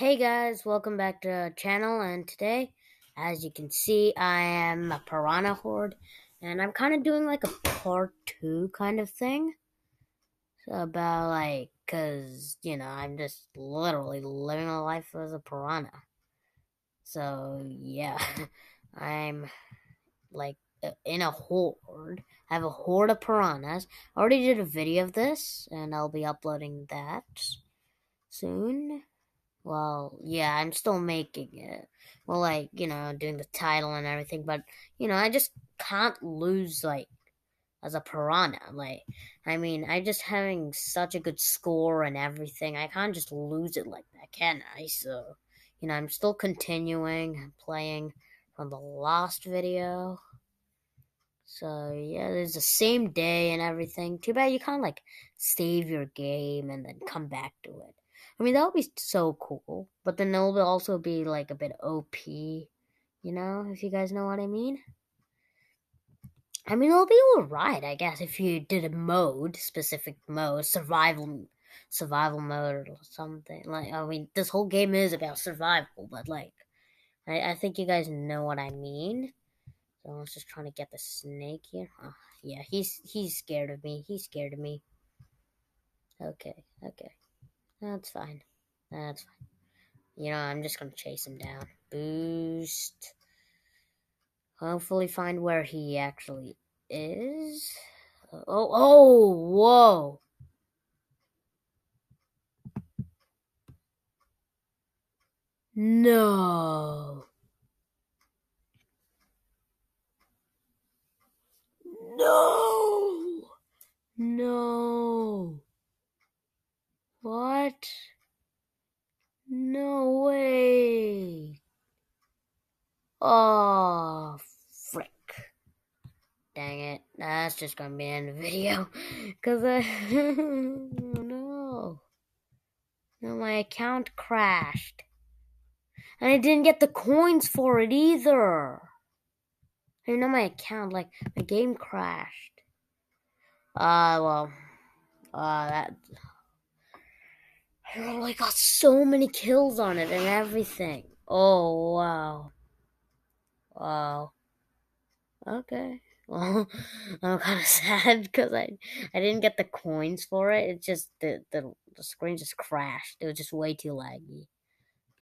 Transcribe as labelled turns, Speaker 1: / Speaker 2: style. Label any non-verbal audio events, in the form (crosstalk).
Speaker 1: Hey guys, welcome back to the channel and today, as you can see, I am a piranha horde and I'm kind of doing like a part 2 kind of thing about like, cause, you know, I'm just literally living a life as a piranha. So, yeah, (laughs) I'm like uh, in a horde. I have a horde of piranhas. I already did a video of this and I'll be uploading that soon. Well, yeah, I'm still making it. Well, like, you know, doing the title and everything, but, you know, I just can't lose, like, as a piranha. Like, I mean, I just having such a good score and everything. I can't just lose it like that, can I? So, you know, I'm still continuing playing from the last video. So, yeah, there's the same day and everything. Too bad you can't, like, save your game and then come back to it. I mean, that would be so cool. But then it will also be like a bit OP, you know, if you guys know what I mean. I mean, it'll be alright, I guess, if you did a mode, specific mode, survival, survival mode or something. Like, I mean, this whole game is about survival, but like, I, I think you guys know what I mean. So I was just trying to get the snake here. Oh, yeah, he's he's scared of me. He's scared of me. Okay, okay. That's fine. That's fine. You know, I'm just gonna chase him down. Boost. Hopefully find where he actually is. Oh, oh, whoa. No. No. No. What? No way. Oh, frick. Dang it. That's just gonna be in the video. Cause I. (laughs) oh no. No, my account crashed. And I didn't get the coins for it either. I know my account, like, my game crashed. Uh, well. Uh, that. I got so many kills on it and everything. Oh, wow. Wow. Okay. (laughs) Well, I'm kind of (laughs) sad because I I didn't get the coins for it. It just the, the the screen just crashed. It was just way too laggy.